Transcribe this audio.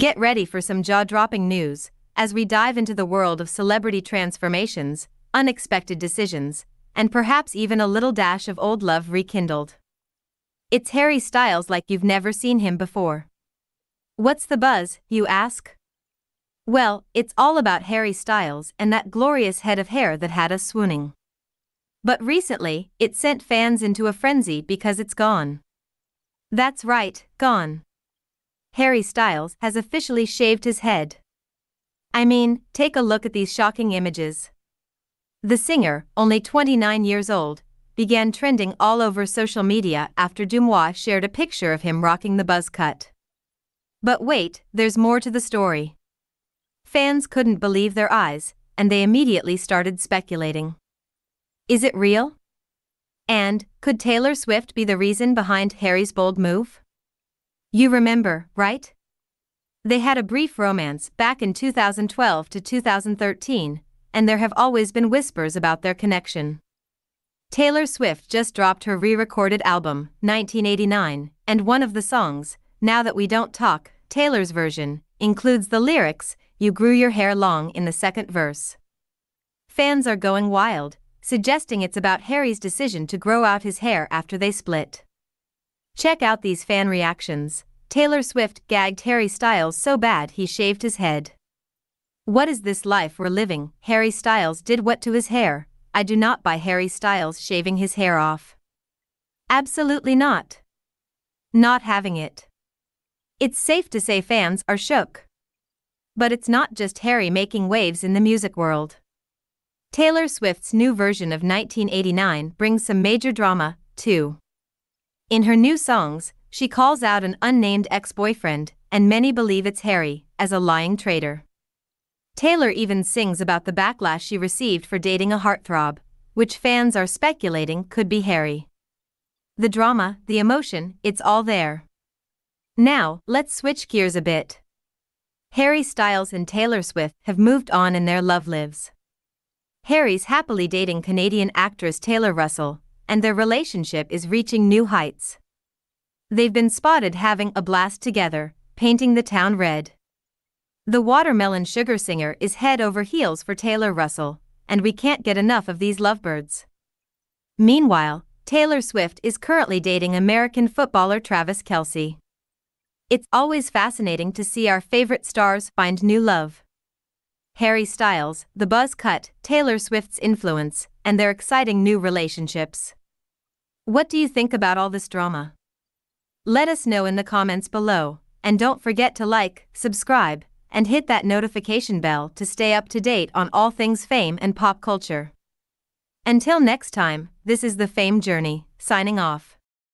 Get ready for some jaw dropping news as we dive into the world of celebrity transformations, unexpected decisions, and perhaps even a little dash of old love rekindled. It's Harry Styles like you've never seen him before. What's the buzz, you ask? Well, it's all about Harry Styles and that glorious head of hair that had us swooning. But recently, it sent fans into a frenzy because it's gone. That's right, gone. Harry Styles has officially shaved his head. I mean, take a look at these shocking images. The singer, only 29 years old, began trending all over social media after Dumois shared a picture of him rocking the buzz cut. But wait, there's more to the story. Fans couldn't believe their eyes, and they immediately started speculating. Is it real? And, could Taylor Swift be the reason behind Harry's bold move? You remember, right? They had a brief romance back in 2012 to 2013, and there have always been whispers about their connection. Taylor Swift just dropped her re recorded album, 1989, and one of the songs, Now That We Don't Talk, Taylor's version, includes the lyrics, You grew your hair long in the second verse. Fans are going wild, suggesting it's about Harry's decision to grow out his hair after they split. Check out these fan reactions. Taylor Swift gagged Harry Styles so bad he shaved his head. What is this life we're living? Harry Styles did what to his hair? I do not buy Harry Styles shaving his hair off. Absolutely not. Not having it. It's safe to say fans are shook. But it's not just Harry making waves in the music world. Taylor Swift's new version of 1989 brings some major drama, too. In her new songs, she calls out an unnamed ex boyfriend, and many believe it's Harry, as a lying traitor. Taylor even sings about the backlash she received for dating a heartthrob, which fans are speculating could be Harry. The drama, the emotion, it's all there. Now, let's switch gears a bit. Harry Styles and Taylor Swift have moved on in their love lives. Harry's happily dating Canadian actress Taylor Russell, and their relationship is reaching new heights. They've been spotted having a blast together, painting the town red. The watermelon sugar singer is head over heels for Taylor Russell, and we can't get enough of these lovebirds. Meanwhile, Taylor Swift is currently dating American footballer Travis Kelce. It's always fascinating to see our favorite stars find new love. Harry Styles, the buzz cut, Taylor Swift's influence, and their exciting new relationships. What do you think about all this drama? Let us know in the comments below, and don't forget to like, subscribe, and hit that notification bell to stay up to date on all things fame and pop culture. Until next time, this is the Fame Journey, signing off.